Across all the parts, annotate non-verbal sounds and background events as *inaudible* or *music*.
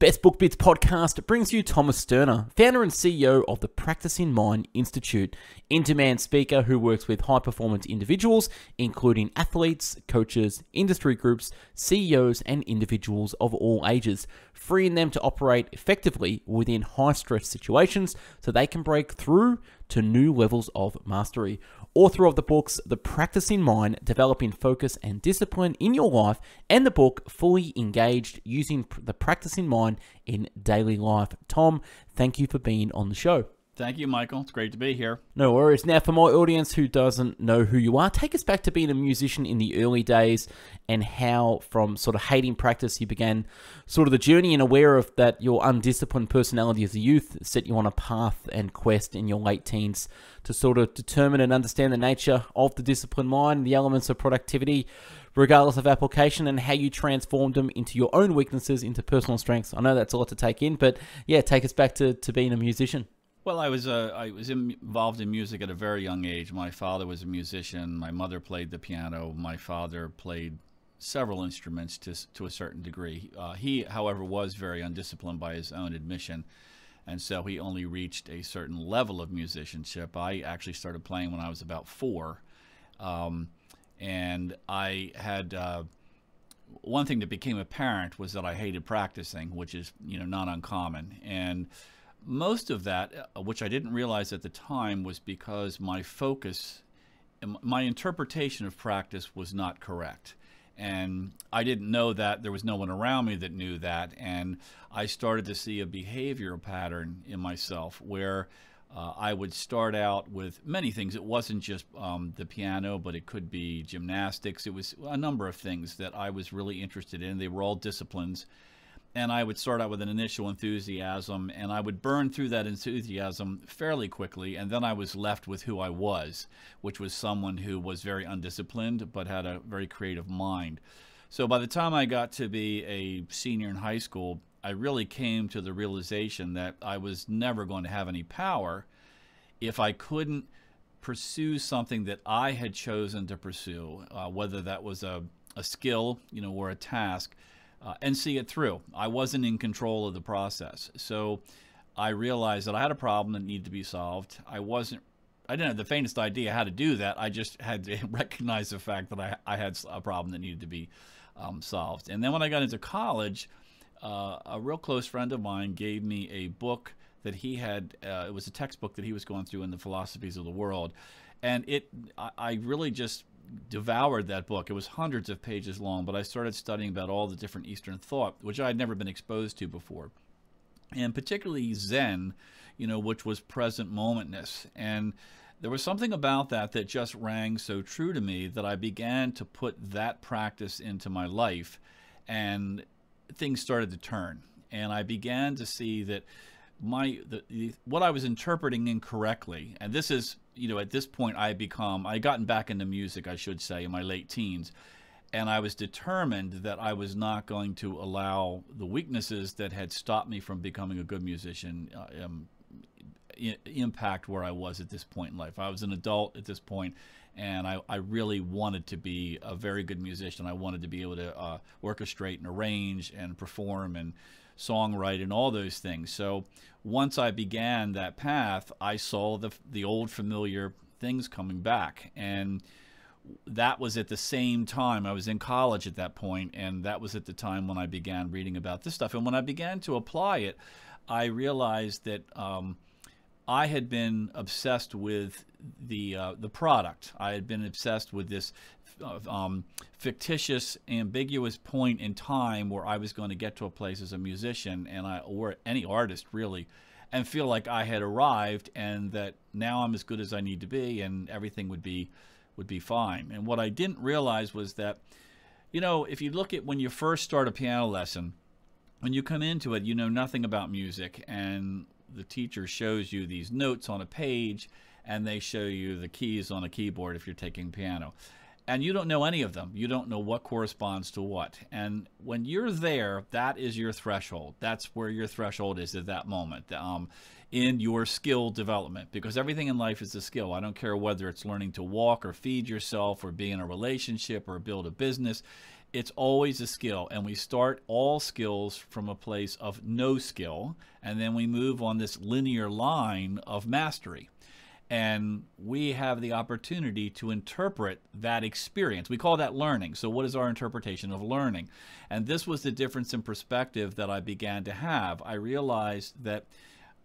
Best Book Bits podcast brings you Thomas Sterner, founder and CEO of the Practicing Mind Institute, in demand speaker who works with high performance individuals, including athletes, coaches, industry groups, CEOs, and individuals of all ages, freeing them to operate effectively within high stress situations so they can break through to new levels of mastery author of the books The Practicing Mind, Developing Focus and Discipline in Your Life, and the book Fully Engaged Using the Practicing Mind in Daily Life. Tom, thank you for being on the show. Thank you, Michael. It's great to be here. No worries. Now, for my audience who doesn't know who you are, take us back to being a musician in the early days and how, from sort of hating practice, you began sort of the journey and aware of that your undisciplined personality as a youth set you on a path and quest in your late teens to sort of determine and understand the nature of the disciplined mind, the elements of productivity, regardless of application, and how you transformed them into your own weaknesses, into personal strengths. I know that's a lot to take in, but yeah, take us back to, to being a musician. Well, I was uh, I was involved in music at a very young age. My father was a musician. My mother played the piano. My father played several instruments to to a certain degree. Uh, he, however, was very undisciplined by his own admission, and so he only reached a certain level of musicianship. I actually started playing when I was about four, um, and I had. Uh, one thing that became apparent was that I hated practicing, which is you know not uncommon, and most of that, uh, which I didn't realize at the time, was because my focus, my interpretation of practice was not correct. And I didn't know that. There was no one around me that knew that. And I started to see a behavioral pattern in myself where uh, I would start out with many things. It wasn't just um, the piano, but it could be gymnastics. It was a number of things that I was really interested in. They were all disciplines and I would start out with an initial enthusiasm, and I would burn through that enthusiasm fairly quickly, and then I was left with who I was, which was someone who was very undisciplined but had a very creative mind. So by the time I got to be a senior in high school, I really came to the realization that I was never going to have any power if I couldn't pursue something that I had chosen to pursue, uh, whether that was a, a skill, you know, or a task uh, and see it through. I wasn't in control of the process. So I realized that I had a problem that needed to be solved. I wasn't I didn't have the faintest idea how to do that. I just had to *laughs* recognize the fact that I, I had a problem that needed to be um, solved. And then when I got into college, uh, a real close friend of mine gave me a book that he had. Uh, it was a textbook that he was going through in the philosophies of the world, and it. I, I really just devoured that book. It was hundreds of pages long, but I started studying about all the different Eastern thought, which I had never been exposed to before. And particularly Zen, you know, which was present momentness. And there was something about that that just rang so true to me that I began to put that practice into my life and things started to turn. And I began to see that my the, the, what I was interpreting incorrectly, and this is you know at this point I become I gotten back into music I should say in my late teens, and I was determined that I was not going to allow the weaknesses that had stopped me from becoming a good musician uh, um, impact where I was at this point in life. I was an adult at this point, and I, I really wanted to be a very good musician. I wanted to be able to uh, orchestrate and arrange and perform and songwrite and all those things. So once I began that path, I saw the the old familiar things coming back and that was at the same time I was in college at that point and that was at the time when I began reading about this stuff and when I began to apply it I realized that um, I had been obsessed with the uh, the product. I had been obsessed with this um, fictitious, ambiguous point in time where I was going to get to a place as a musician and I or any artist really, and feel like I had arrived and that now I'm as good as I need to be and everything would be would be fine. And what I didn't realize was that, you know, if you look at when you first start a piano lesson, when you come into it, you know nothing about music and the teacher shows you these notes on a page and they show you the keys on a keyboard if you're taking piano. And you don't know any of them. You don't know what corresponds to what. And when you're there, that is your threshold. That's where your threshold is at that moment um, in your skill development. Because everything in life is a skill. I don't care whether it's learning to walk or feed yourself or be in a relationship or build a business it's always a skill. And we start all skills from a place of no skill, and then we move on this linear line of mastery. And we have the opportunity to interpret that experience. We call that learning. So, what is our interpretation of learning? And this was the difference in perspective that I began to have. I realized that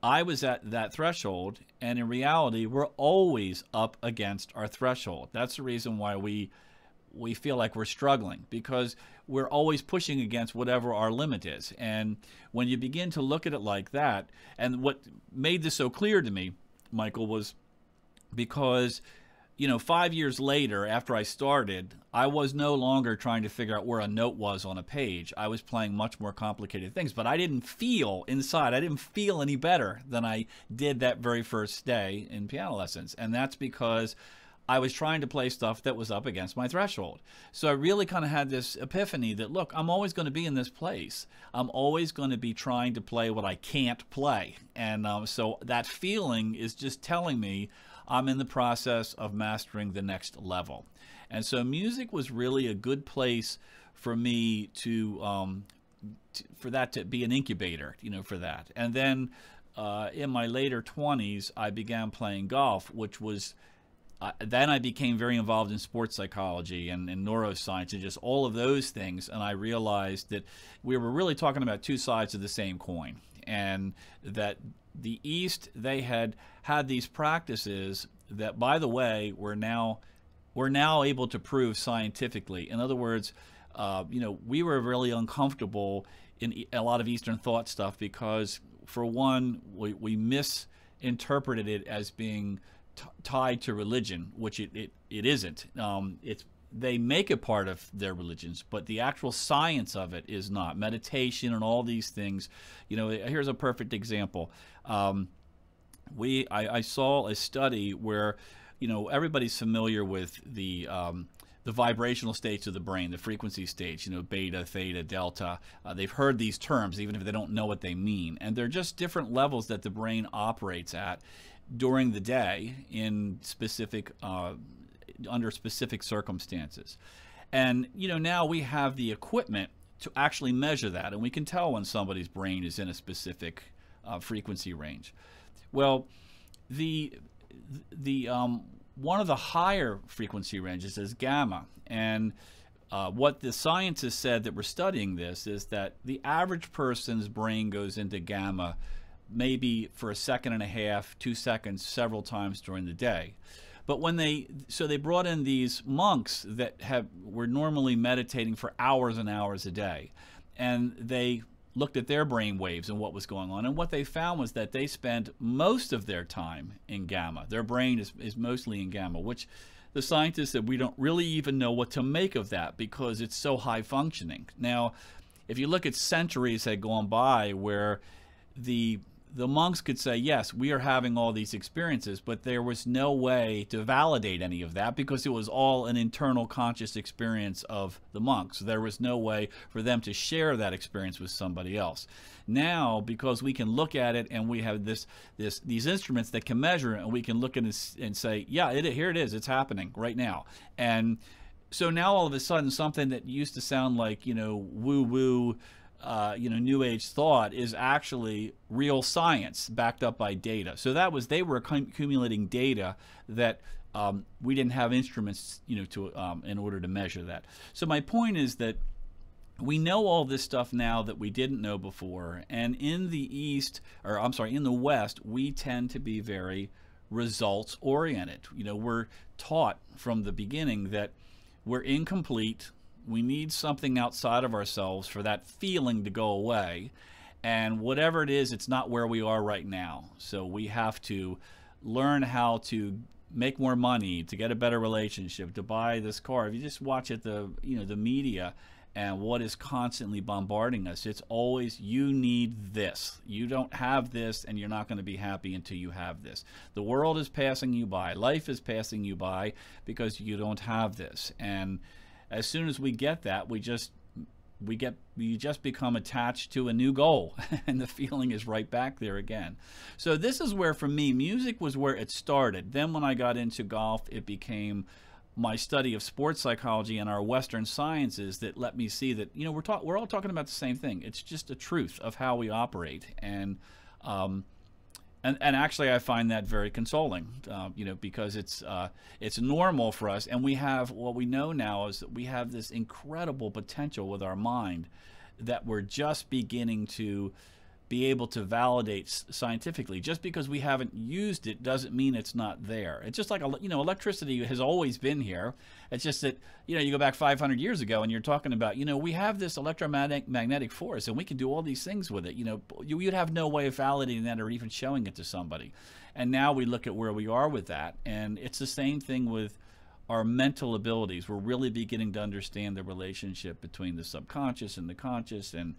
I was at that threshold, and in reality, we're always up against our threshold. That's the reason why we we feel like we're struggling because we're always pushing against whatever our limit is. And when you begin to look at it like that, and what made this so clear to me, Michael, was because you know, five years later, after I started, I was no longer trying to figure out where a note was on a page. I was playing much more complicated things, but I didn't feel inside, I didn't feel any better than I did that very first day in piano lessons. And that's because I was trying to play stuff that was up against my threshold. So I really kind of had this epiphany that, look, I'm always going to be in this place. I'm always going to be trying to play what I can't play. And um, so that feeling is just telling me I'm in the process of mastering the next level. And so music was really a good place for me to, um, for that to be an incubator, you know, for that. And then uh, in my later 20s, I began playing golf, which was uh, then I became very involved in sports psychology and, and, neuroscience and just all of those things. And I realized that we were really talking about two sides of the same coin, and that the East they had had these practices that, by the way, were now we're now able to prove scientifically. In other words, uh, you know, we were really uncomfortable in a lot of Eastern thought stuff because, for one, we, we misinterpreted it as being tied to religion, which it, it, it isn't. Um, it's they make it part of their religions, but the actual science of it is not. Meditation and all these things. You know, here's a perfect example. Um, we I, I, saw a study where, you know, everybody's familiar with the um, the vibrational states of the brain, the frequency states, you know, beta, theta, delta. Uh, they've heard these terms, even if they don't know what they mean. And they're just different levels that the brain operates at during the day in specific uh, under specific circumstances. And you know now we have the equipment to actually measure that, and we can tell when somebody's brain is in a specific uh, frequency range. Well, the the um, one of the higher frequency ranges is gamma, and uh, what the scientists said that were studying this is that the average person's brain goes into gamma maybe for a second and a half, two seconds, several times during the day. But when they so they brought in these monks that have were normally meditating for hours and hours a day, and they looked at their brain waves and what was going on. And what they found was that they spent most of their time in gamma. Their brain is, is mostly in gamma, which the scientists said we don't really even know what to make of that because it's so high functioning. Now, if you look at centuries had gone by where the the monks could say, yes, we are having all these experiences, but there was no way to validate any of that because it was all an internal conscious experience of the monks. There was no way for them to share that experience with somebody else. Now, because we can look at it and we have this, this these instruments that can measure it, and we can look at it and say, yeah, it, here it is, it's happening right now. And so now all of a sudden, something that used to sound like, you know, woo woo uh, you know, New Age thought is actually real science backed up by data. So that was they were accumulating data that um, we didn't have instruments, you know, to um, in order to measure that. So my point is that we know all this stuff now that we didn't know before, and in the East, or I'm sorry, in the West, we tend to be very results oriented. You know, we're taught from the beginning that we're incomplete we need something outside of ourselves for that feeling to go away. And whatever it is, it's not where we are right now. So we have to learn how to make more money, to get a better relationship, to buy this car. If you just watch it, the you know the media and what is constantly bombarding us, it's always you need this. You don't have this, and you're not going to be happy until you have this. The world is passing you by. Life is passing you by because you don't have this. And as soon as we get that, we just we get you just become attached to a new goal *laughs* and the feeling is right back there again. So this is where for me music was where it started. Then when i got into golf it became my study of sports psychology and our Western sciences that let me see that you know we're talk- we're all talking about the same thing. It's just a truth of how we operate, and um, and and actually I find that very consoling, uh, you know, because it's uh, it's normal for us, and we have what we know now is that we have this incredible potential with our mind that we're just beginning to be able to validate scientifically. Just because we haven't used it doesn't mean it's not there. It's just like you know, electricity has always been here. It's just that you know, you go back 500 years ago and you're talking about you know, we have this electromagnetic magnetic force and we can do all these things with it. You know, you, would have no way of validating that or even showing it to somebody. And now we look at where we are with that, and it's the same thing with our mental abilities. We're really beginning to understand the relationship between the subconscious and the conscious and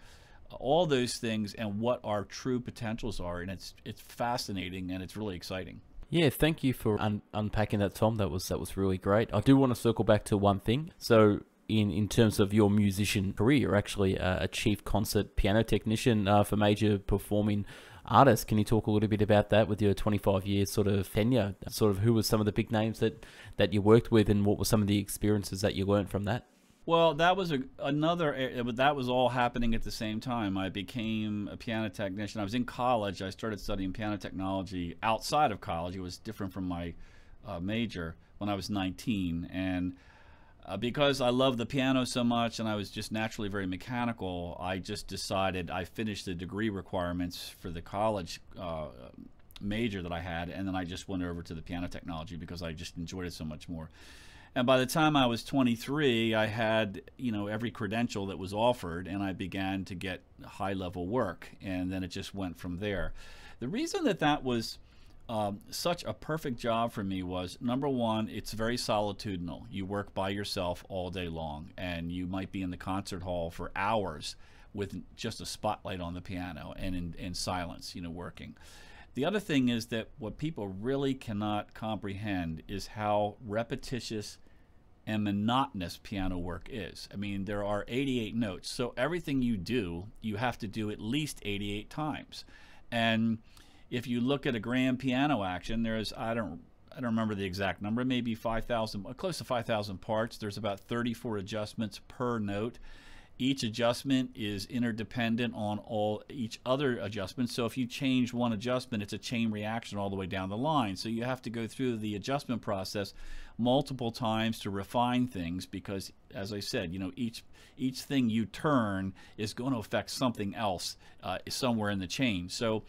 all those things and what our true potentials are and it's it's fascinating and it's really exciting yeah thank you for un- unpacking that tom that was that was really great i do want to circle back to one thing so in, in terms of your musician career, you're actually a, a chief concert piano technician uh, for major performing artists. Can you talk a little bit about that with your 25 years sort of tenure? Sort of who were some of the big names that, that you worked with and what were some of the experiences that you learned from that? Well, that was a, another. but That was all happening at the same time. I became a piano technician. I was in college. I started studying piano technology outside of college. It was different from my uh, major when I was 19, and uh, because I love the piano so much and I was just naturally very mechanical, I just decided I finished the degree requirements for the college uh, major that I had, and then I just went over to the piano technology because I just enjoyed it so much more. And by the time I was 23, I had, you know, every credential that was offered and I began to get high level work. And then it just went from there. The reason that that was um, such a perfect job for me was number one, it's very solitudinal. You work by yourself all day long, and you might be in the concert hall for hours with just a spotlight on the piano and in, in silence, you know, working. The other thing is that what people really cannot comprehend is how repetitious and monotonous piano work is. I mean, there are 88 notes, so everything you do, you have to do at least 88 times. And if you look at a grand piano action, there's I don't I don't remember the exact number, maybe 5,000, uh, close to 5,000 parts. There's about 34 adjustments per note. Each adjustment is interdependent on all each other adjustment. So if you change one adjustment, it's a chain reaction all the way down the line. So you have to go through the adjustment process multiple times to refine things because as I said, you know, each each thing you turn is going to affect something else uh, somewhere in the chain. So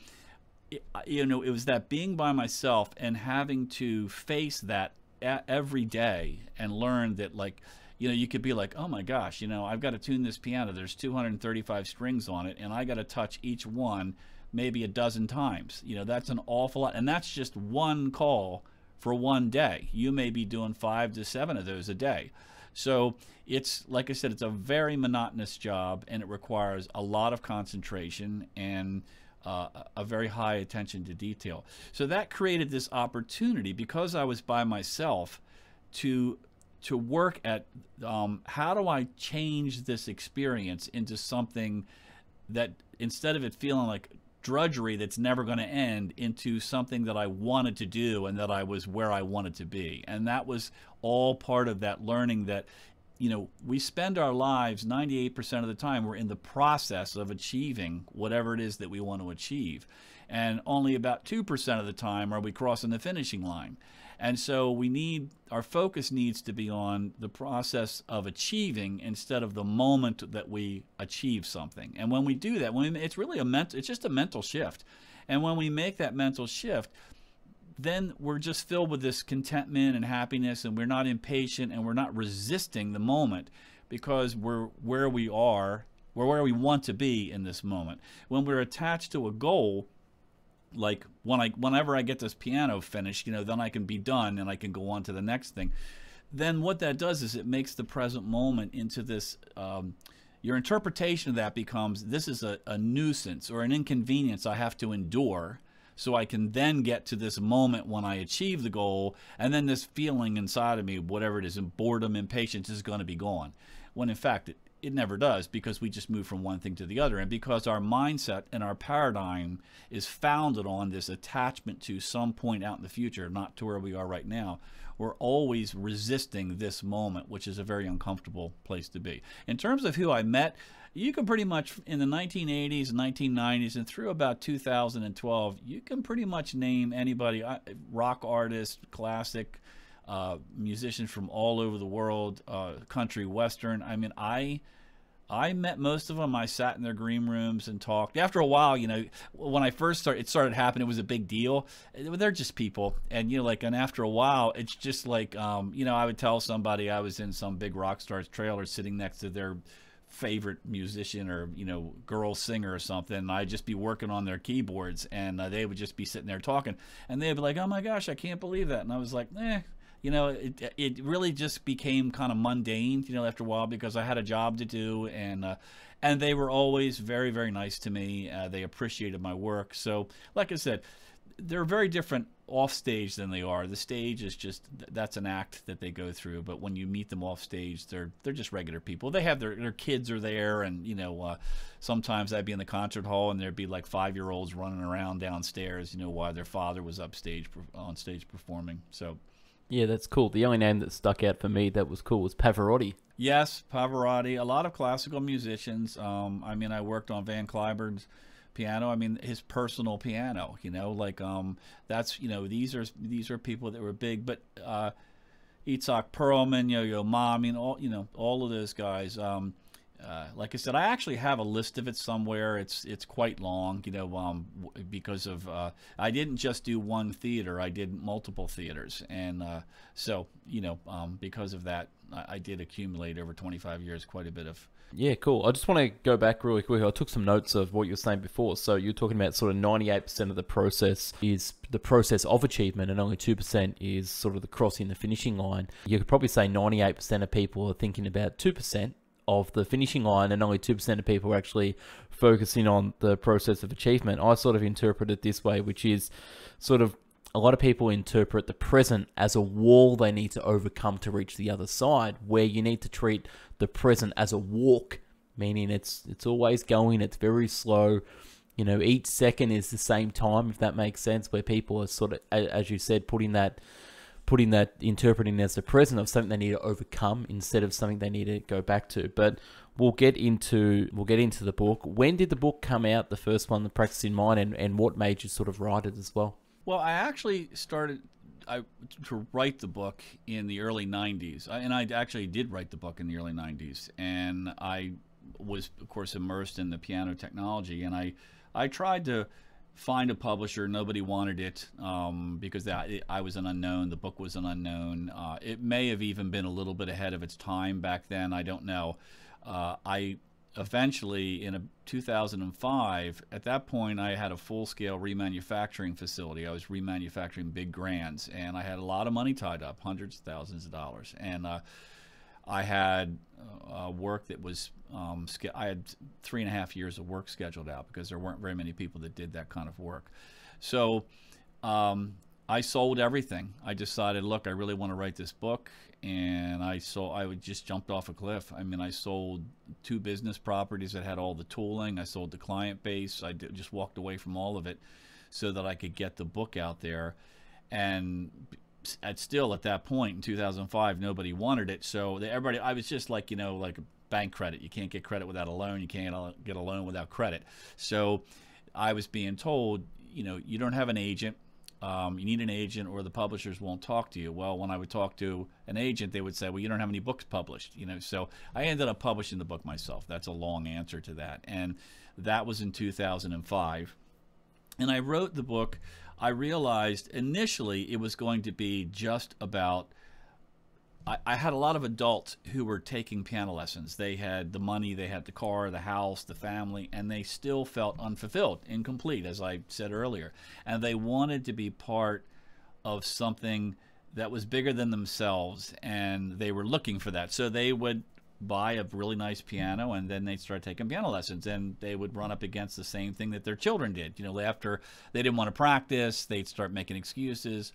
you know, it was that being by myself and having to face that every day and learn that like you know, you could be like, oh my gosh, you know, I've got to tune this piano. There's 235 strings on it, and I got to touch each one maybe a dozen times. You know, that's an awful lot. And that's just one call for one day. You may be doing five to seven of those a day. So it's, like I said, it's a very monotonous job, and it requires a lot of concentration and uh, a very high attention to detail. So that created this opportunity because I was by myself to to work at um, how do I change this experience into something that instead of it feeling like drudgery that's never going to end into something that I wanted to do and that I was where I wanted to be. And that was all part of that learning that you know, we spend our lives 98% of the time we're in the process of achieving whatever it is that we want to achieve. And only about 2% of the time are we crossing the finishing line. And so we need our focus needs to be on the process of achieving instead of the moment that we achieve something. And when we do that, when we, it's really a mental it's just a mental shift. And when we make that mental shift, then we're just filled with this contentment and happiness and we're not impatient and we're not resisting the moment because we're where we are, we're where we want to be in this moment. When we're attached to a goal, like when I whenever I get this piano finished, you know, then I can be done and I can go on to the next thing. Then what that does is it makes the present moment into this. Um, your interpretation of that becomes this is a, a nuisance or an inconvenience I have to endure so I can then get to this moment when I achieve the goal, and then this feeling inside of me, whatever it is, and boredom, impatience, is going to be gone. When in fact, it, it never does because we just move from one thing to the other. And because our mindset and our paradigm is founded on this attachment to some point out in the future, not to where we are right now, we're always resisting this moment, which is a very uncomfortable place to be. In terms of who I met, you can pretty much, in the 1980s, 1990s, and through about 2012, you can pretty much name anybody uh, rock artist, classic uh, musicians from all over the world, uh, country, western. I mean, I I met most of them. I sat in their green rooms and talked. After a while, you know, when I first started, it started happening. It was a big deal. They're just people, and you know, like, and after a while, it's just like, um, you know, I would tell somebody I was in some big rock star's trailer, sitting next to their favorite musician or you know girl singer or something and I'd just be working on their keyboards and uh, they would just be sitting there talking and they'd be like oh my gosh I can't believe that and I was like eh you know, it, it really just became kind of mundane, you know, after a while because I had a job to do and, uh, and they were always very, very nice to me. Uh, they appreciated my work. So, like I said, they're very different off stage than they are. The stage is just that's an act that they go through. But when you meet them off stage, they're they're just regular people. They have their their kids are there, and you know uh, sometimes I'd be in the concert hall and there'd be like five year olds running around downstairs. You know while their father was upstage on stage performing. So yeah, that's cool. The only name that stuck out for me that was cool was Pavarotti. Yes, Pavarotti. A lot of classical musicians. Um, I mean, I worked on Van Cliburn's piano. I mean, his personal piano. You know, like um, that's you know these are these are people that were big. But uh, Itzhak Perlman, Yo-Yo Ma. I mean, all you know, all of those guys. Um, uh, like I said, I actually have a list of it somewhere. It's it's quite long, you know, um, because of uh, I didn't just do one theater; I did multiple theaters, and uh, so you know, um, because of that, I, I, did accumulate over 25 years quite a bit of. Yeah, cool. I just want to go back really quick. I took some notes of what you were saying before. So you're talking about sort of 98% of the process is the process of achievement, and only 2% is sort of the crossing the finishing line. You could probably say 98% of people are thinking about 2% of the finishing line, and only 2% of people are actually focusing on the process of achievement. I sort of interpret it this way, which is sort of a lot of people interpret the present as a wall they need to overcome to reach the other side, where you need to treat the present as a walk, meaning it's it's always going, it's very slow. You know, each second is the same time, if that makes sense, where people are sort of, as you said, putting that putting that interpreting as the present of something they need to overcome instead of something they need to go back to. But we'll get into we'll get into the book. When did the book come out? The first one, the Practicing Mind, and, and what made you sort of write it as well? Well, I actually started I, to write the book in the early '90s, and I actually did write the book in the early '90s, and I was, of course, immersed in the piano technology, and I I tried to find a publisher. Nobody wanted it um, because I, I, was an unknown. The book was an unknown. Uh, it may have even been a little bit ahead of its time back then. I don't know. Uh, I eventually, in a 2005, at that point, I had a full-scale remanufacturing facility. I was remanufacturing big grands, and I had a lot of money tied up, hundreds of thousands of dollars, and uh, I had uh, work that was um, I had three and a half years of work scheduled out because there weren't very many people that did that kind of work. So um, I sold everything. I decided, look, I really want to write this book, and I sold. I would just jumped off a cliff. I mean, I sold two business properties that had all the tooling. I sold the client base. I just walked away from all of it so that I could get the book out there, and at still at that point in 2005 nobody wanted it. So everybody i was just like you know like bank credit. You can't get credit without a loan. You can't get a loan without credit. So i was being told you know you don't have an agent. Um, you need an agent or the publishers won't talk to you. Well when i would talk to an agent they would say well you don't have any books published you know. So i ended up publishing the book myself. That's a long answer to that. And that was in 2005 and i wrote the book I realized initially it was going to be just about. I, I had a lot of adults who were taking piano lessons. They had the money, they had the car, the house, the family, and they still felt unfulfilled, incomplete, as I said earlier. And they wanted to be part of something that was bigger than themselves, and they were looking for that. So they would buy a really nice piano and then they'd start taking piano lessons and they would run up against the same thing that their children did you know after they didn't want to practice they'd start making excuses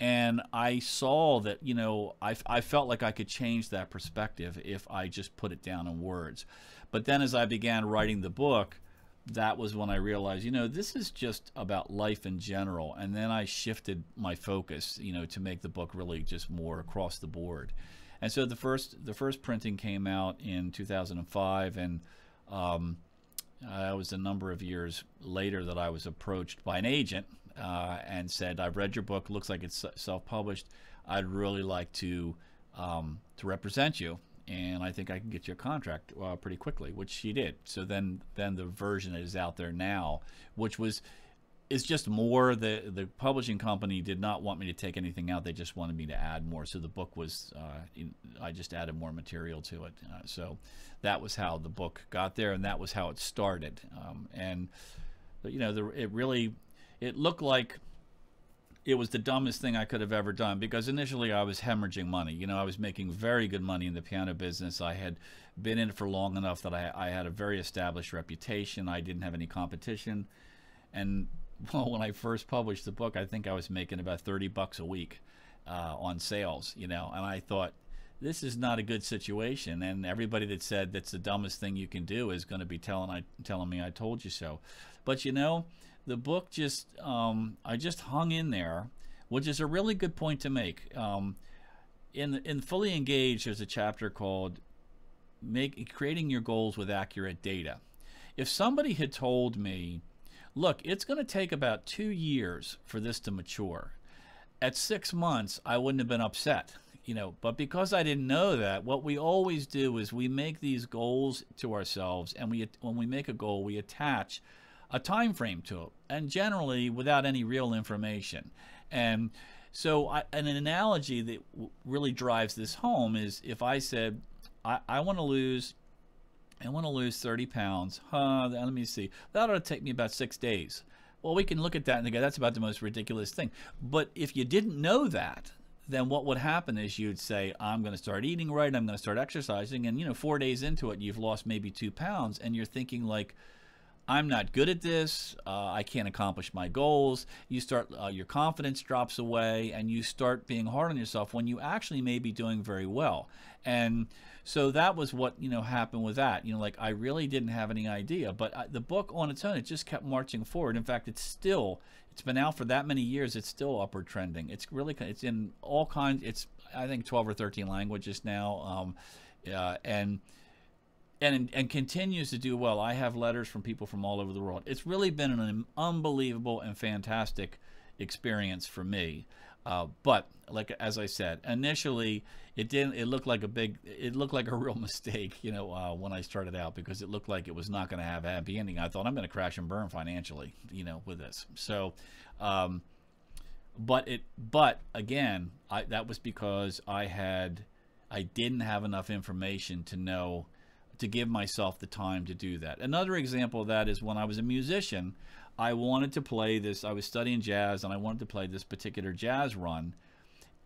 and I saw that you know I, I felt like I could change that perspective if I just put it down in words. But then as I began writing the book, that was when I realized, you know, this is just about life in general. And then I shifted my focus, you know, to make the book really just more across the board. And so the first the first printing came out in 2005, and um, uh, it was a number of years later that I was approached by an agent uh, and said, "I've read your book. Looks like it's self-published. I'd really like to um, to represent you." and I think I can get you a contract uh, pretty quickly, which she did. So then, then the version that is out there now, which was is just more the the publishing company did not want me to take anything out they just wanted me to add more so the book was uh, i just added more material to it uh, so that was how the book got there and that was how it started um, and you know the, it really it looked like it was the dumbest thing I could have ever done because initially I was hemorrhaging money. You know, I was making very good money in the piano business. I had been in it for long enough that I, I had a very established reputation. I didn't have any competition. And *laughs* well, when I first published the book, I think I was making about 30 bucks a week uh, on sales, you know, and I thought, this is not a good situation. And everybody that said that's the dumbest thing you can do is going to be telling I telling me I told you so. But you know, the book just um, I just hung in there, which is a really good point to make. Um, in in fully engaged, there's a chapter called "Make Creating Your Goals with Accurate Data." If somebody had told me, "Look, it's going to take about two years for this to mature," at six months, I wouldn't have been upset you know but because i didn't know that what we always do is we make these goals to ourselves and we when we make a goal we attach a time frame to it, and generally without any real information. And so, I, an analogy that really drives this home is if I said, I, I want to lose, I want to lose 30 pounds. Huh, let me see. That ought to take me about six days. Well, we can look at that and go, that's about the most ridiculous thing. But if you didn't know that, then what would happen is you'd say, I'm going to start eating right, I'm going to start exercising, and you know, four days into it, you've lost maybe two pounds, and you're thinking like, I'm not good at this. Uh, I can't accomplish my goals. You start, uh, your confidence drops away, and you start being hard on yourself when you actually may be doing very well. And so that was what you know happened with that. You know, like I really didn't have any idea, but I, the book on its own, it just kept marching forward. In fact, it's still, it's been out for that many years. It's still upward trending. It's really, it's in all kinds. It's I think 12 or 13 languages now, um, uh, and and and continues to do well. I have letters from people from all over the world. It's really been an unbelievable and fantastic experience for me. Uh, but like as I said, initially it didn't. It looked like a big. It looked like a real *laughs* mistake, you know, uh, when I started out because it looked like it was not going to have a happy ending. I thought I'm going to crash and burn financially, you know, with this. So, um, but it. But again, I, that was because I had. I didn't have enough information to know to give myself the time to do that. Another example of that is when I was a musician, I wanted to play this, I was studying jazz and I wanted to play this particular jazz run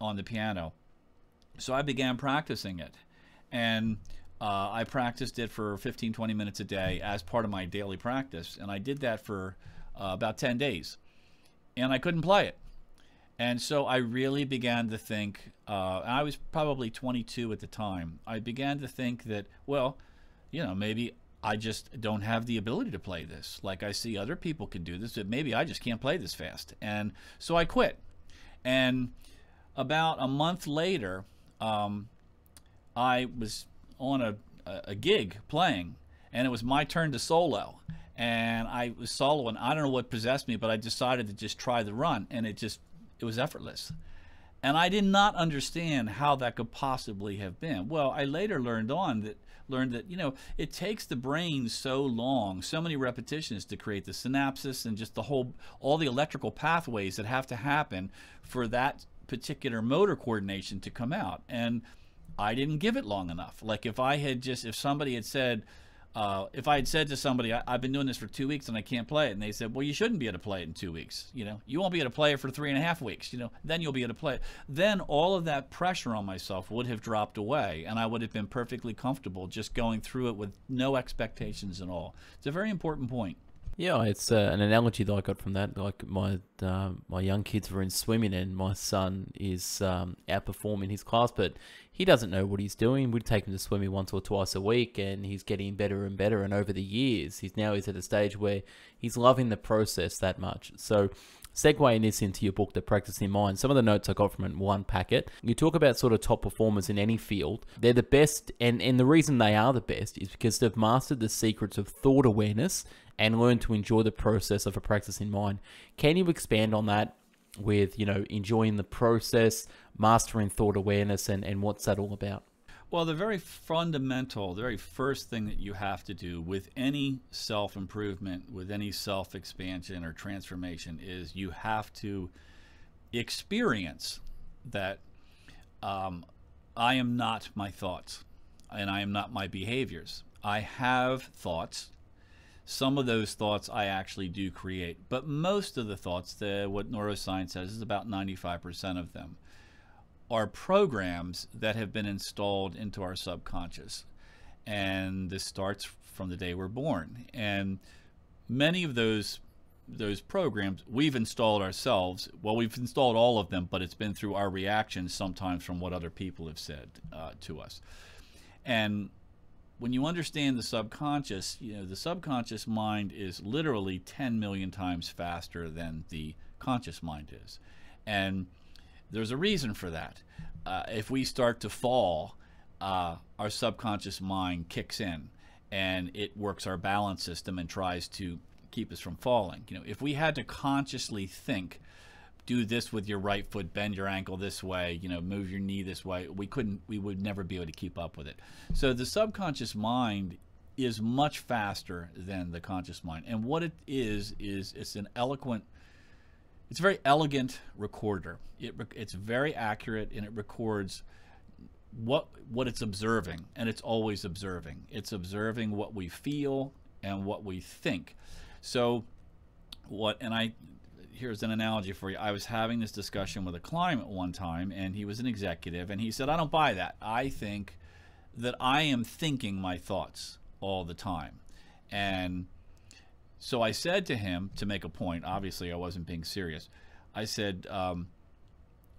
on the piano. So I began practicing it. And uh, I practiced it for 15, 20 minutes a day as part of my daily practice. And I did that for uh, about 10 days. And I couldn't play it. And so I really began to think, uh, I was probably 22 at the time. I began to think that, well, you know, maybe I just don't have the ability to play this. Like I see other people can do this, but maybe I just can't play this fast. And so I quit. And about a month later, um, I was on a, a gig playing, and it was my turn to solo. And I was soloing. I don't know what possessed me, but I decided to just try the run, and it just it was effortless. And I did not understand how that could possibly have been. Well, I later learned on that learned that you know it takes the brain so long, so many repetitions to create the synapses and just the whole all the electrical pathways that have to happen for that particular motor coordination to come out. And I didn't give it long enough. Like if I had just if somebody had said uh, if I had said to somebody, I, have been doing this for two weeks and I can't play it, and they said, well, you shouldn't be able to play it in two weeks. You know, you won't be able to play it for three and a half weeks. You know, then you'll be able to play it. Then all of that pressure on myself would have dropped away, and I would have been perfectly comfortable just going through it with no expectations at all. It's a very important point. Yeah, it's uh, an analogy that I got from that. Like my uh, my young kids were in swimming, and my son is um, outperforming his class, but he doesn't know what he's doing. We'd take him to swimming once or twice a week, and he's getting better and better. And over the years, he's now he's at a stage where he's loving the process that much. So segueing this into your book, The Practicing Mind, some of the notes I got from it one packet. You talk about sort of top performers in any field. They're the best, and, and the reason they are the best is because they've mastered the secrets of thought awareness and learned to enjoy the process of a practice in mind. Can you expand on that with, you know, enjoying the process, mastering thought awareness, and, and what's that all about? Well, the very fundamental, the very first thing that you have to do with any self improvement, with any self expansion or transformation, is you have to experience that um, I am not my thoughts and I am not my behaviors. I have thoughts. Some of those thoughts I actually do create, but most of the thoughts, the, what neuroscience says, is about 95% of them are programs that have been installed into our subconscious. And this starts from the day we're born. And many of those those programs we've installed ourselves. Well, we've installed all of them, but it's been through our reactions sometimes from what other people have said uh, to us. And when you understand the subconscious, you know the subconscious mind is literally 10 million times faster than the conscious mind is, and there's a reason for that. Uh, if we start to fall, uh, our subconscious mind kicks in and it works our balance system and tries to keep us from falling. You know, if we had to consciously think, do this with your right foot, bend your ankle this way, you know, move your knee this way, we couldn't, we would never be able to keep up with it. So the subconscious mind is much faster than the conscious mind. And what it is, is it's an eloquent it's a very elegant recorder. It, it's very accurate and it records what what it's observing, and it's always observing. It's observing what we feel and what we think. So, what and I here's an analogy for you. I was having this discussion with a client one time, and he was an executive, and he said, "I don't buy that. I think that I am thinking my thoughts all the time," and so I said to him to make a point. Obviously, I wasn't being serious. I said, um,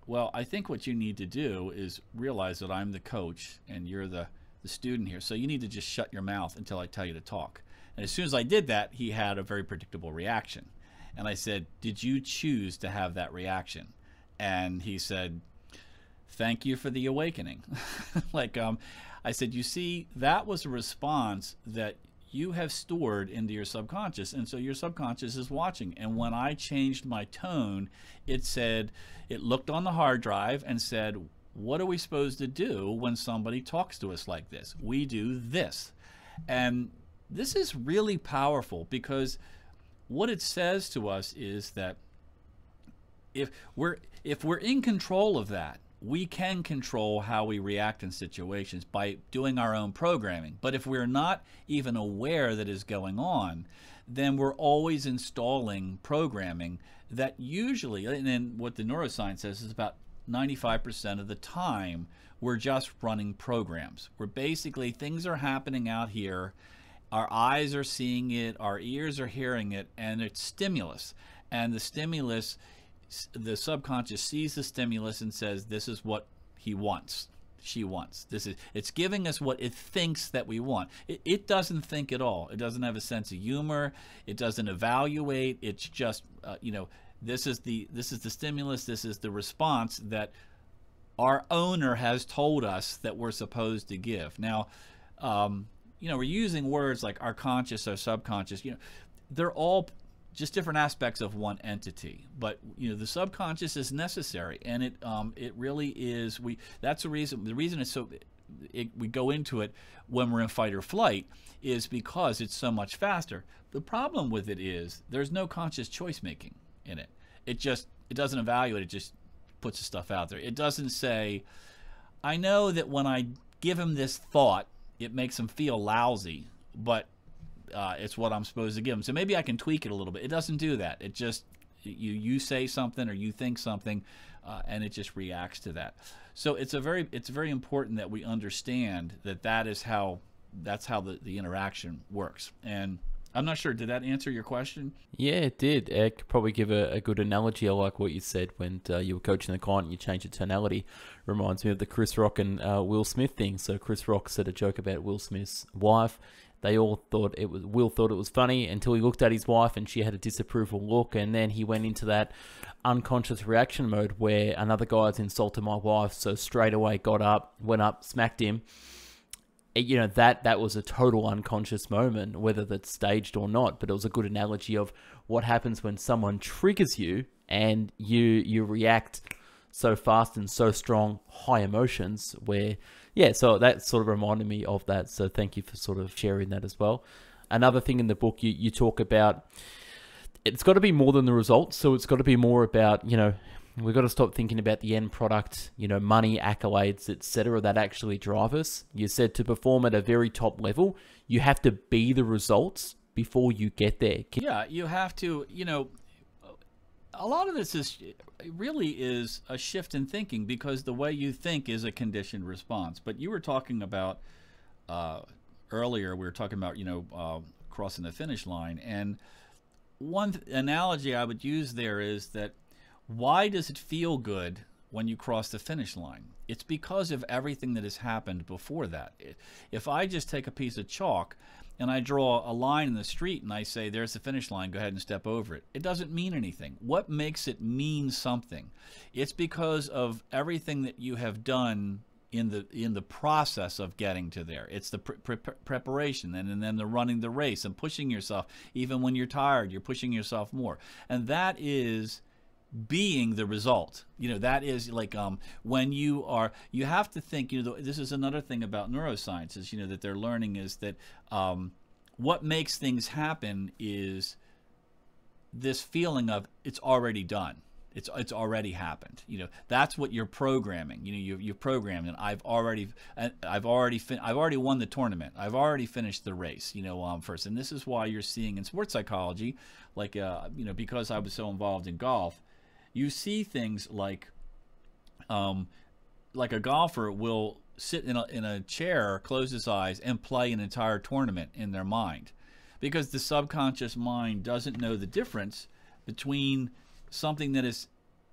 "Well, I think what you need to do is realize that I'm the coach and you're the the student here. So you need to just shut your mouth until I tell you to talk." And as soon as I did that, he had a very predictable reaction. And I said, "Did you choose to have that reaction?" And he said, "Thank you for the awakening." *laughs* like um, I said, "You see, that was a response that you have stored into your subconscious. And so your subconscious is watching. And when I changed my tone, it said, it looked on the hard drive and said, what are we supposed to do when somebody talks to us like this? We do this. And this is really powerful because what it says to us is that if we're if we're in control of that we can control how we react in situations by doing our own programming. But if we're not even aware that is going on, then we're always installing programming that usually, and then what the neuroscience says is about 95% of the time, we're just running programs. We're basically, things are happening out here. Our eyes are seeing it, our ears are hearing it, and it's stimulus. And the stimulus the subconscious sees the stimulus and says, "This is what he wants." She wants. This is. It's giving us what it thinks that we want. It, it doesn't think at all. It doesn't have a sense of humor. It doesn't evaluate. It's just, uh, you know, this is the this is the stimulus. This is the response that our owner has told us that we're supposed to give. Now, um, you know, we're using words like our conscious, our subconscious. You know, they're all just different aspects of one entity. But you know, the subconscious is necessary, and it um, it really is. We that's the reason. The reason it's so it, we go into it when we're in fight or flight is because it's so much faster. The problem with it is there's no conscious choice making in it. It just it doesn't evaluate. It just puts the stuff out there. It doesn't say, I know that when I give him this thought, it makes him feel lousy, but uh, it's what I'm supposed to give them. So maybe I can tweak it a little bit. It doesn't do that. It just you you say something or you think something, uh, and it just reacts to that. So it's a very it's very important that we understand that that is how that's how the, the interaction works. And I'm not sure. Did that answer your question? Yeah, it did. I could probably give a, a good analogy. I like what you said when uh, you were coaching the client and you changed the tonality. Reminds me of the Chris Rock and uh, Will Smith thing. So Chris Rock said a joke about Will Smith's wife. They all thought it was Will thought it was funny until he looked at his wife and she had a disapproval look, and then he went into that unconscious reaction mode where another guy's insulted my wife, so straight away got up, went up, smacked him. You know that that was a total unconscious moment whether that's staged or not. But it was a good analogy of what happens when someone triggers you and you you react so fast and so strong high emotions where yeah so that sort of reminded me of that so thank you for sort of sharing that as well another thing in the book you, you talk about it's got to be more than the results so it's got to be more about you know We've got to stop thinking about the end product, you know, money, accolades, etc. that actually drive us. You said to perform at a very top level, you have to be the results before you get there. Yeah, you have to, you know, a lot of this is really is a shift in thinking because the way you think is a conditioned response. But you were talking about uh, earlier, we were talking about, you know, uh, crossing the finish line. And one th- analogy I would use there is that why does it feel good when you cross the finish line? It's because of everything that has happened before that. If I just take a piece of chalk and I draw a line in the street and I say, there's the finish line, go ahead and step over it, it doesn't mean anything. What makes it mean something? It's because of everything that you have done in the in the process of getting to there. It's the pre pre preparation and, and then the running the race and pushing yourself. Even when you're tired, you're pushing yourself more. And that is being the result. You know, that is like um, when you are, you have to think, you know, this is another thing about neurosciences, you know, that they're learning is that um, what makes things happen is this feeling of it's already done. It's, it's already happened. You know that's what you're programming. You know you you're programming. I've already I've already fin- I've already won the tournament. I've already finished the race. You know um, first, and this is why you're seeing in sports psychology, like uh, you know because I was so involved in golf, you see things like um, like a golfer will sit in a, in a chair, close his eyes, and play an entire tournament in their mind. Because the subconscious mind doesn't know the difference between something that is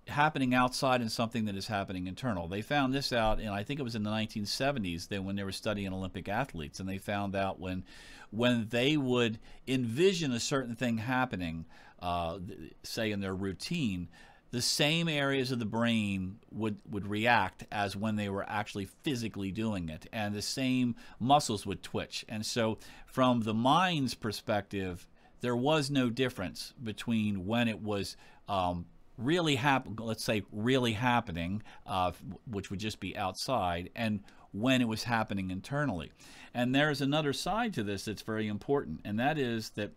happening outside and something that is happening internal. They found this out, and I think it was in the 1970s, that when they were studying Olympic athletes, and they found out when when they would envision a certain thing happening, uh, say in their routine, the same areas of the brain would, would react as when they were actually physically doing it, and the same muscles would twitch. And so, from the mind's perspective, there was no difference between when it was um, really happen, let's say really happening, uh, which would just be outside, and when it was happening internally. And there's another side to this that's very important, and that is that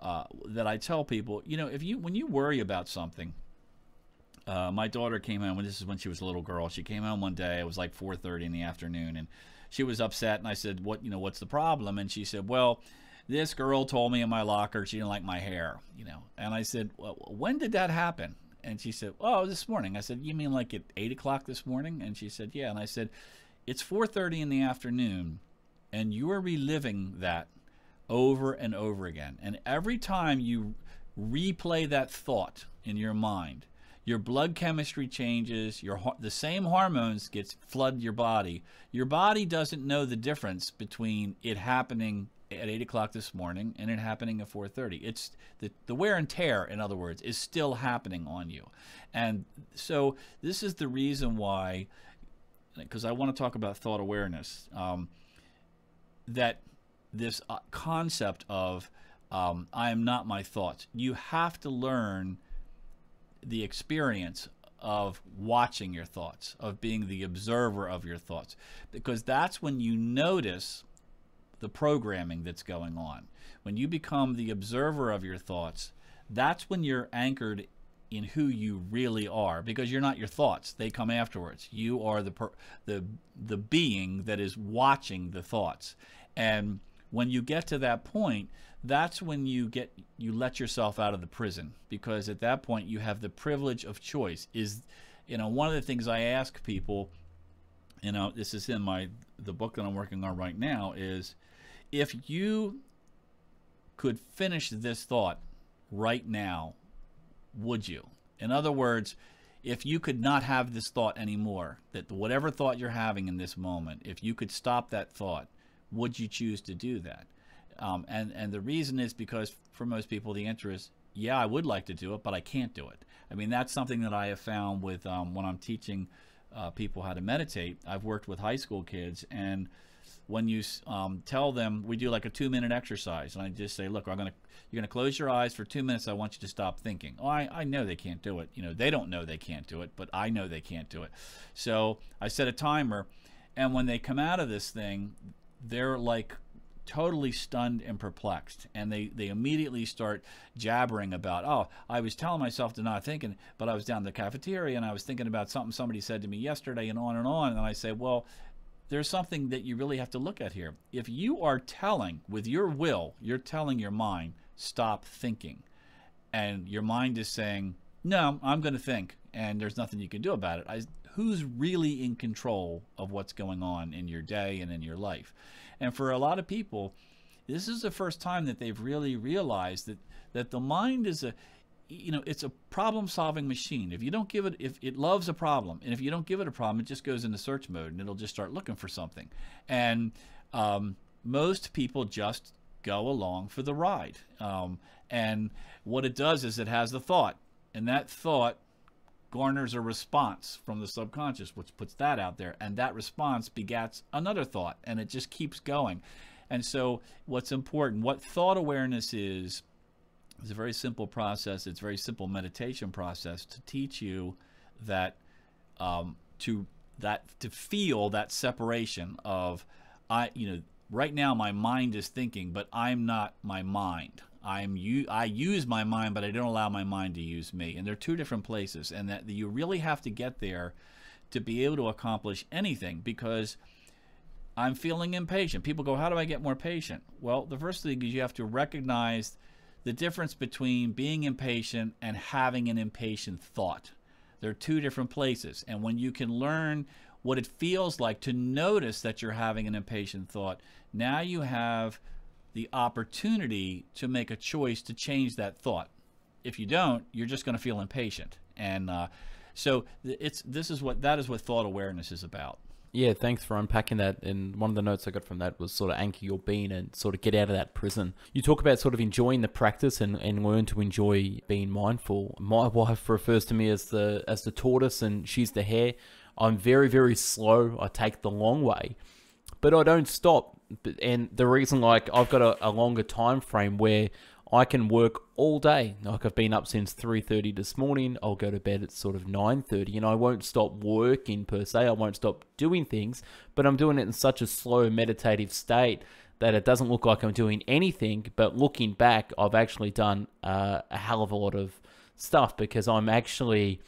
uh, that I tell people, you know, if you when you worry about something, uh, my daughter came home. This is when she was a little girl. She came home one day. It was like 4:30 in the afternoon, and she was upset. And I said, "What? You know, what's the problem?" And she said, "Well." This girl told me in my locker she didn't like my hair, you know. And I said, well, when did that happen? And she said, "Oh, this morning." I said, "You mean like at eight o'clock this morning?" And she said, "Yeah." And I said, "It's 4:30 in the afternoon, and you are reliving that over and over again. And every time you replay that thought in your mind, your blood chemistry changes your the same hormones gets flood your body. Your body doesn't know the difference between it happening at 8 o'clock this morning and it happening at 4.30 it's the, the wear and tear in other words is still happening on you. And so this is the reason why because i want to talk about thought awareness um, that this uh, concept of um, i am not my thoughts. You have to learn the experience of watching your thoughts, of being the observer of your thoughts, because that's when you notice the programming that's going on. When you become the observer of your thoughts, that's when you're anchored in who you really are because you're not your thoughts. They come afterwards. You are the per, the the being that is watching the thoughts. And when you get to that point that's when you get you let yourself out of the prison because at that point you have the privilege of choice is you know one of the things i ask people you know this is in my the book that i'm working on right now is if you could finish this thought right now, would you? In other words, if you could not have this thought anymore, that whatever thought you're having in this moment, if you could stop that thought, would you choose to do that? Um, and and the reason is because for most people the answer is yeah, I would like to do it, but I can't do it. I mean that's something that I have found with um, when I'm teaching uh, people how to meditate. I've worked with high school kids and when you um, tell them we do like a two minute exercise and i just say look i'm to you're going to close your eyes for two minutes i want you to stop thinking oh I, I know they can't do it you know they don't know they can't do it but i know they can't do it so i set a timer and when they come out of this thing they're like totally stunned and perplexed and they, they immediately start jabbering about oh i was telling myself to not thinking but i was down in the cafeteria and i was thinking about something somebody said to me yesterday and on and on and i say well there's something that you really have to look at here. If you are telling with your will, you're telling your mind, stop thinking. And your mind is saying, no, I'm going to think, and there's nothing you can do about it. I, who's really in control of what's going on in your day and in your life? And for a lot of people, this is the first time that they've really realized that, that the mind is a you know it's a problem solving machine. If you don't give it if it loves a problem and if you don't give it a problem it just goes into search mode and it'll just start looking for something. And um, most people just go along for the ride. Um, and what it does is it has the thought and that thought garners a response from the subconscious which puts that out there and that response begats another thought and it just keeps going and so what's important what thought awareness is is a very simple process. It's a very simple meditation process to teach you that um, to that to feel that separation of I you know right now my mind is thinking, but I'm not my mind. I'm I use my mind, but I don't allow my mind to use me. And they're two different places, and that you really have to get there to be able to accomplish anything because I'm feeling impatient. People go, How do I get more patient? Well, the first thing is you have to recognize the difference between being impatient and having an impatient thought. They're two different places. And when you can learn what it feels like to notice that you're having an impatient thought, now you have the opportunity to make a choice to change that thought. If you don't, you're just going to feel impatient. And uh, so it's this is what that is what thought awareness is about. Yeah, thanks for unpacking that. And one of the notes I got from that was sort of anchor your being and sort of get out of that prison. You talk about sort of enjoying the practice and, and learn to enjoy being mindful. My *laughs* wife refers to me as the as the tortoise and she's the hare. I'm very, very slow. I take the long way. But I don't stop. And the reason like I've got a, a longer time frame where I can work all day. Like I've been up since 3:30 this morning. I'll go to bed at sort of 9:30 and I won't stop working per se. I won't stop doing things, but I'm doing it in such a slow meditative state that it doesn't look like I'm doing anything, but looking back, I've actually done uh, a hell of a lot of stuff because I'm actually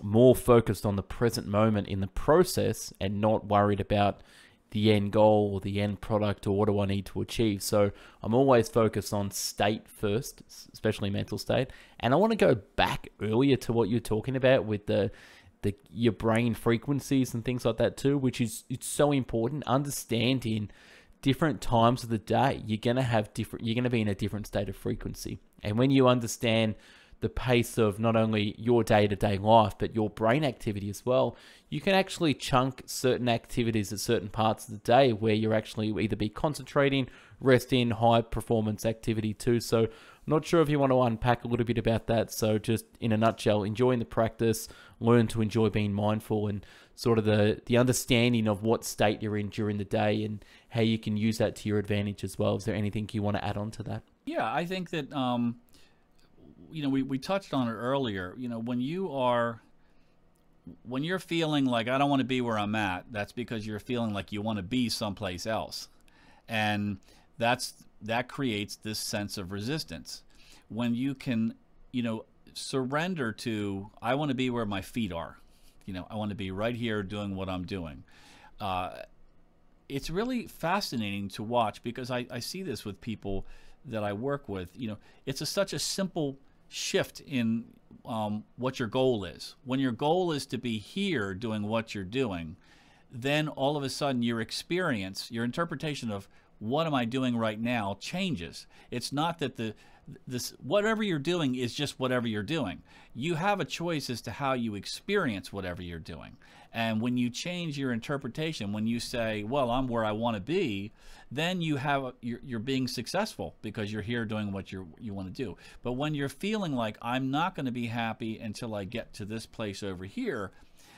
more focused on the present moment in the process and not worried about the end goal or the end product or what do I need to achieve. So I'm always focused on state first, especially mental state. And I want to go back earlier to what you're talking about with the the your brain frequencies and things like that too, which is it's so important. Understanding different times of the day, you're gonna have different you're gonna be in a different state of frequency. And when you understand the pace of not only your day to day life, but your brain activity as well, you can actually chunk certain activities at certain parts of the day where you're actually either be concentrating, resting, high performance activity too. So, I'm not sure if you want to unpack a little bit about that. So, just in a nutshell, enjoying the practice, learn to enjoy being mindful and sort of the, the understanding of what state you're in during the day and how you can use that to your advantage as well. Is there anything you want to add on to that? Yeah, I think that. Um you know, we, we touched on it earlier. You know, when you are when you're feeling like I don't want to be where I'm at, that's because you're feeling like you want to be someplace else. And that's that creates this sense of resistance. When you can, you know, surrender to I want to be where my feet are. You know, I want to be right here doing what I'm doing. Uh, it's really fascinating to watch because I, I see this with people that I work with. You know, it's a, such a simple shift in um, what your goal is. When your goal is to be here doing what you're doing, then all of a sudden your experience, your interpretation of what am I doing right now changes. It's not that the this whatever you're doing is just whatever you're doing. You have a choice as to how you experience whatever you're doing. And when you change your interpretation, when you say, "Well, I'm where I want to be," then you have you're, you're being successful because you're here doing what you you want to do. But when you're feeling like I'm not going to be happy until I get to this place over here,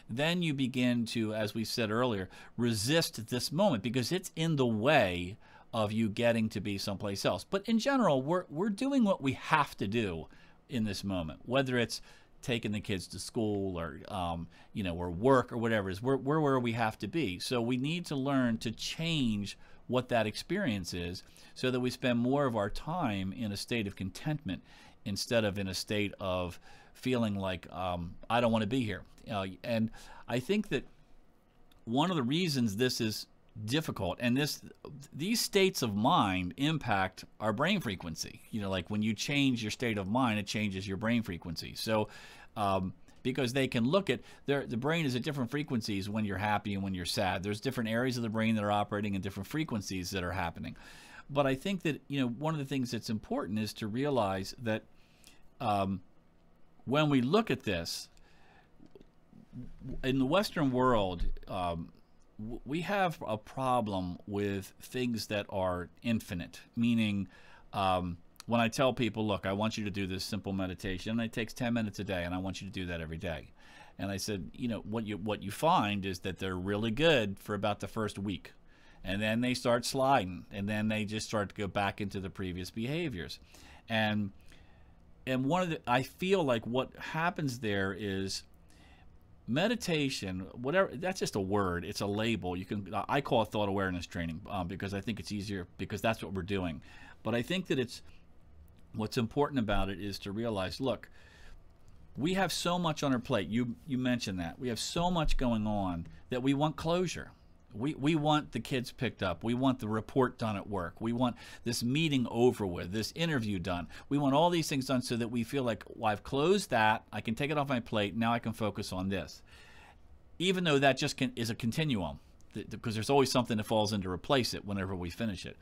then you begin to, as we said earlier, resist this moment because it's in the way of you getting to be someplace else. But in general, we're we're doing what we have to do in this moment, whether it's taking the kids to school or um, you know or work or whatever it is we're, we're where we have to be so we need to learn to change what that experience is so that we spend more of our time in a state of contentment instead of in a state of feeling like um, i don't want to be here. Uh, and i think that one of the reasons this is difficult and this these states of mind impact our brain frequency. You know like when you change your state of mind it changes your brain frequency. So um, because they can look at their the brain is at different frequencies when you're happy and when you're sad. There's different areas of the brain that are operating in different frequencies that are happening. But i think that you know one of the things that's important is to realize that um, when we look at this in the western world um, we have a problem with things that are infinite, meaning um, when I tell people, look, I want you to do this simple meditation, and it takes 10 minutes a day, and I want you to do that every day. And I said, you know, what you what you find is that they're really good for about the first week. And then they start sliding, and then they just start to go back into the previous behaviors. And and one of the I feel like what happens there is meditation whatever that's just a word it's a label you can i call it thought awareness training um, because i think it's easier because that's what we're doing but i think that it's what's important about it is to realize look we have so much on our plate you you mentioned that we have so much going on that we want closure we, we want the kids picked up. We want the report done at work. We want this meeting over with, this interview done. We want all these things done so that we feel like, well, I've closed that. I can take it off my plate. Now I can focus on this. Even though that just can, is a continuum, because there's always something that falls in to replace it whenever we finish it.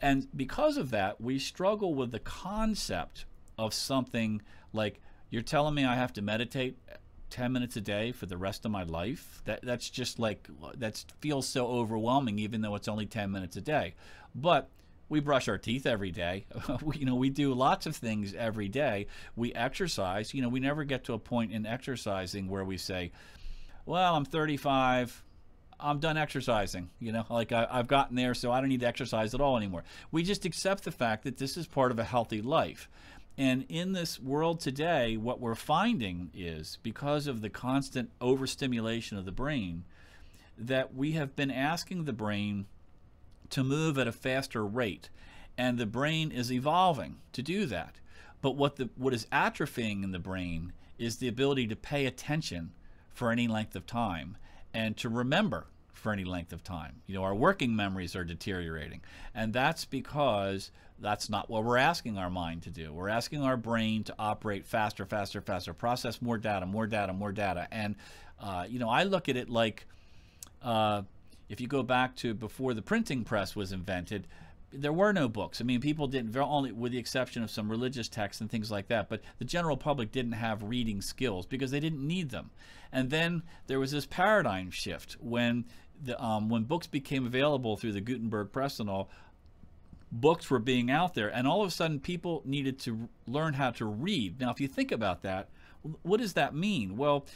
And because of that, we struggle with the concept of something like, you're telling me I have to meditate 10 minutes a day for the rest of my life? That that's just like that feels so overwhelming even though it's only 10 minutes a day. But we brush our teeth every day. *laughs* We, you know we do lots of things every day. We exercise. You know we never get to a point in exercising where we say well i'm 35 I'm done exercising. You know, like I, have gotten there, so I don't need to exercise at all anymore. We just accept the fact that this is part of a healthy life. And in this world today, what we're finding is because of the constant overstimulation of the brain, that we have been asking the brain to move at a faster rate. And the brain is evolving to do that. But what, the, what is atrophying in the brain is the ability to pay attention for any length of time and to remember for any length of time. You know, our working memories are deteriorating. And that's because that's not what we're asking our mind to do. We're asking our brain to operate faster, faster, faster, process more data, more data, more data. And, uh, you know, I look at it like uh, if you go back to before the printing press was invented, there were no books. I mean, people didn't, only with the exception of some religious texts and things like that, but the general public didn't have reading skills because they didn't need them. And then there was this paradigm shift when the, um, when books became available through the Gutenberg press and all, books were being out there, and all of a sudden people needed to learn how to read. Now, if you think about that, what does that mean? Well,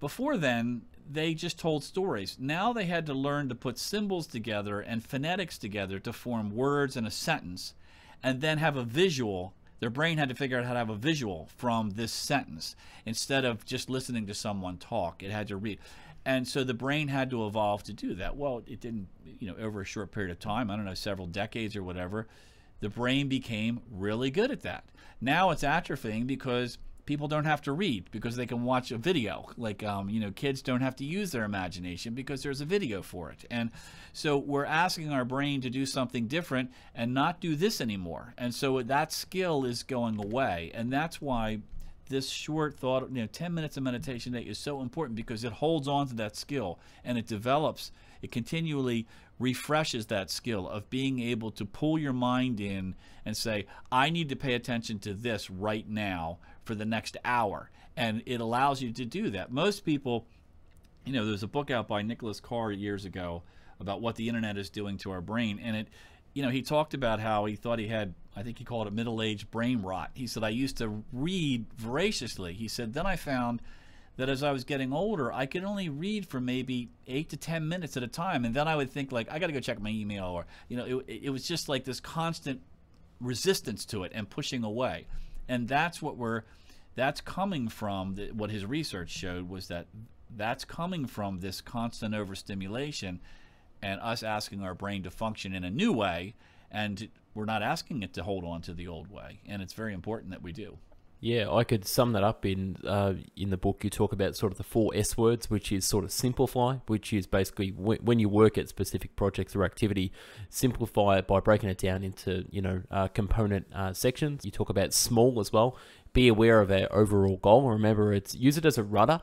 before then, they just told stories. Now they had to learn to put symbols together and phonetics together to form words in a sentence, and then have a visual. Their brain had to figure out how to have a visual from this sentence instead of just listening to someone talk. It had to read. And so the brain had to evolve to do that. Well, it didn't, you know, over a short period of time, I don't know, several decades or whatever, the brain became really good at that. Now it's atrophying because people don't have to read because they can watch a video. Like, um, you know, kids don't have to use their imagination because there's a video for it. And so we're asking our brain to do something different and not do this anymore. And so that skill is going away. And that's why this short thought, you know, 10 minutes of meditation day is so important because it holds on to that skill and it develops it continually refreshes that skill of being able to pull your mind in and say, I need to pay attention to this right now for the next hour. And it allows you to do that. Most people, you know, there's a book out by Nicholas Carr years ago about what the internet is doing to our brain. And it, you know, he talked about how he thought he had, I think he called it middle aged brain rot. He said, I used to read voraciously. He said, then I found that as I was getting older, I could only read for maybe eight to 10 minutes at a time. And then I would think, like, I got to go check my email, or, you know, it, it was just like this constant resistance to it and pushing away. And that's what we're, that's coming from the, what his research showed was that that's coming from this constant overstimulation and us asking our brain to function in a new way. And we're not asking it to hold on to the old way. And it's very important that we do. Yeah, I could sum that up in uh, in the book. You talk about sort of the four S words, which is sort of simplify, which is basically when you work at specific projects or activity, simplify it by breaking it down into you know uh, component uh, sections. You talk about small as well. Be aware of our overall goal. Remember, it's use it as a rudder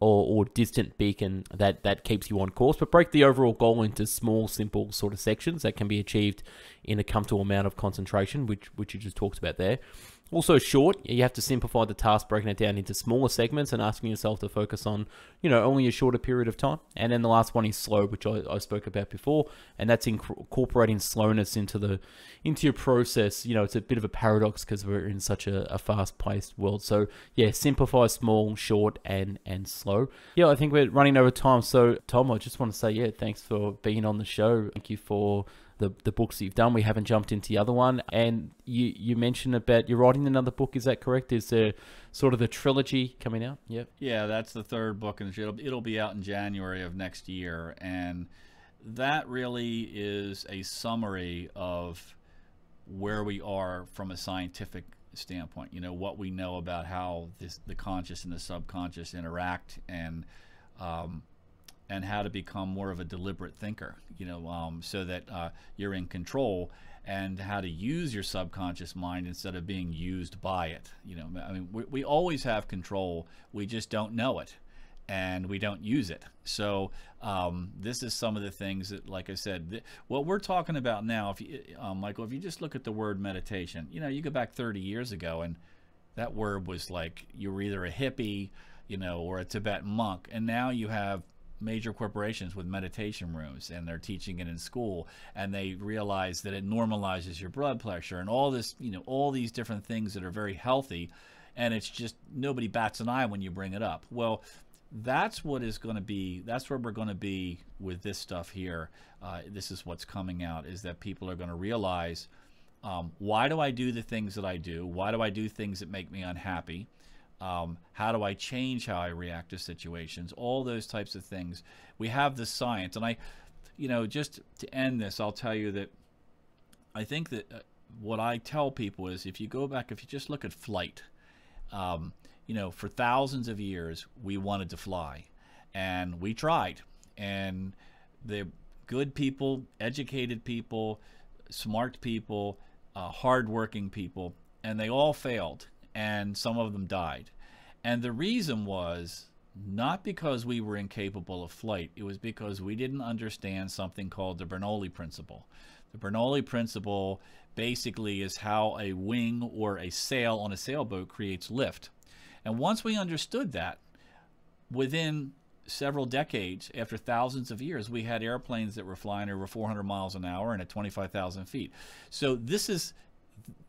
or, or distant beacon that that keeps you on course. But break the overall goal into small, simple sort of sections that can be achieved in a comfortable amount of concentration, which which you just talked about there. Also short, you have to simplify the task, breaking it down into smaller segments and asking yourself to focus on, you know, only a shorter period of time. And then the last one is slow, which I, I spoke about before, and that's incorporating slowness into the into your process. You know, it's a bit of a paradox because we're in such a, a fast-paced world. So yeah, simplify, small, short, and and slow. Yeah, I think we're running over time. So Tom, I just want to say yeah, thanks for being on the show. Thank you for the the books that you've done. We haven't jumped into the other one, and you you mentioned about you're writing another book. Is that correct? Is there sort of the trilogy coming out? Yep. Yeah, that's the third book, and it'll it'll be out in January of next year, and that really is a summary of where we are from a scientific standpoint. You know what we know about how this, the conscious and the subconscious interact, and um, and how to become more of a deliberate thinker, you know, um, so that uh, you're in control and how to use your subconscious mind instead of being used by it. You know, I mean, we, we always have control, we just don't know it and we don't use it. So um, this is some of the things that, like I said, th- what we're talking about now. If you, uh, Michael, if you just look at the word meditation, you know, you go back 30 years ago, and that word was like you were either a hippie, you know, or a Tibetan monk, and now you have major corporations with meditation rooms and they're teaching it in school and they realize that it normalizes your blood pressure and all this you know all these different things that are very healthy and it's just nobody bats an eye when you bring it up. Well that's what is going to be that's where we're going to be with this stuff here. Uh, this is what's coming out is that people are going to realize um, why do i do the things that i do? Why do i do things that make me unhappy um, how do I change how I react to situations? All those types of things. We have the science, and I, you know, just to end this, I'll tell you that I think that uh, what I tell people is if you go back, if you just look at flight, um, you know, for thousands of years we wanted to fly, and we tried, and the good people, educated people, smart people, uh, hardworking people, and they all failed and some of them died. And the reason was not because we were incapable of flight, it was because we didn't understand something called the Bernoulli principle. The Bernoulli principle basically is how a wing or a sail on a sailboat creates lift. And once we understood that, within several decades, after thousands of years, we had airplanes that were flying over 400 miles an hour and at 25,000 feet. So this is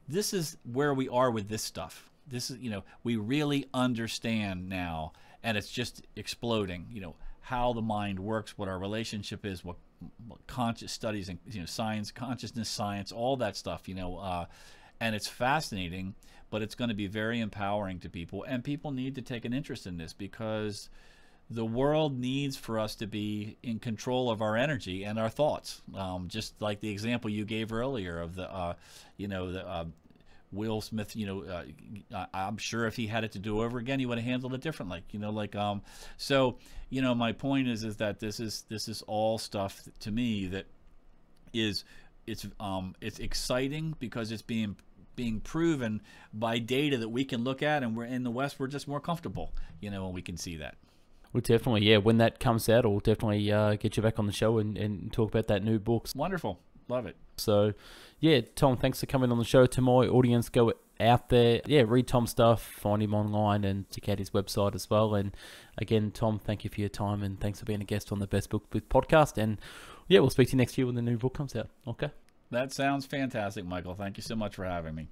this is where we are with this stuff. This is, you know, we really understand now, and it's just exploding. You know how the mind works, what our relationship is, what, what conscious studies and you know science, consciousness science, all that stuff. You know, uh, and it's fascinating, but it's going to be very empowering to people, and people need to take an interest in this because the world needs for us to be in control of our energy and our thoughts. Um, just like the example you gave earlier of the, uh, you know, the uh, Will Smith. You know, uh, I'm sure if he had it to do over again, he would have handled it differently. You know, like um, so. You know, my point is is that this is this is all stuff to me that is it's um it's exciting because it's being being proven by data that we can look at and we're in the west we're just more comfortable you know and we can see that Well, definitely, yeah. When that comes out, we'll definitely uh, get you back on the show and, and talk about that new book. Wonderful. Love it. So, yeah, Tom, thanks for coming on the show. To my audience, go out there, yeah, read Tom's stuff, find him online, and check out his website as well. And again, Tom, thank you for your time and thanks for being a guest on the Best Book Bits podcast. And yeah, we'll speak to you next year when the new book comes out. Okay. That sounds fantastic, Michael. Thank you so much for having me.